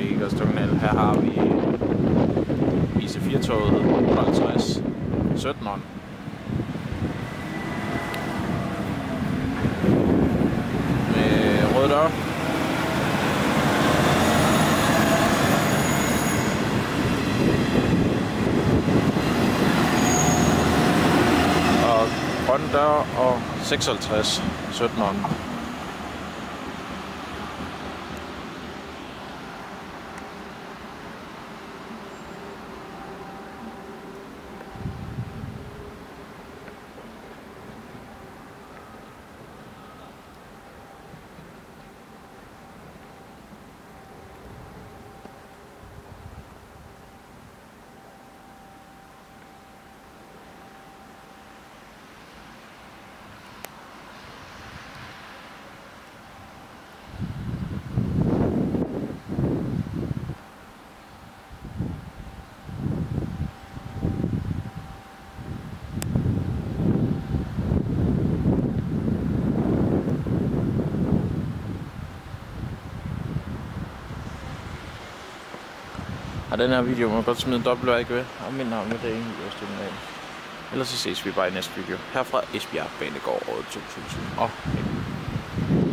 Vigerstunnel. Her har vi IC4-toget 58 17'eren. Med røde dør. Og grønne dør og 56 17'eren. Og den her video må jeg godt smide en dobbelt ikke ved. Og mit navn er det egentlig Ellers så ses vi bare i næste video. Herfra Esbjerg Banegård året 2019.